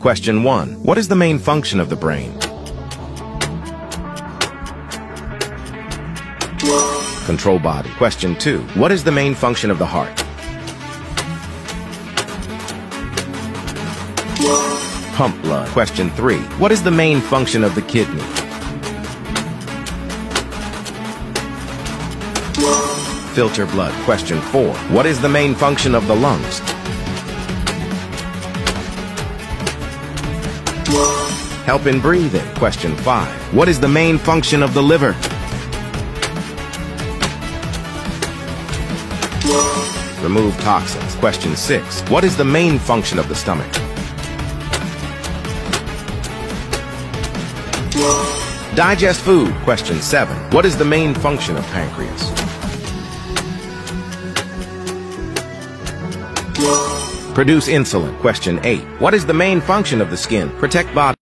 Question 1. What is the main function of the brain? Control body. Question 2. What is the main function of the heart? Pump blood. Question 3. What is the main function of the kidney? Filter blood. Question 4. What is the main function of the lungs? Help in breathing. Question 5. What is the main function of the liver? Remove toxins. Question 6. What is the main function of the stomach? Digest food. Question 7. What is the main function of pancreas? Produce insulin. Question 8. What is the main function of the skin? Protect body.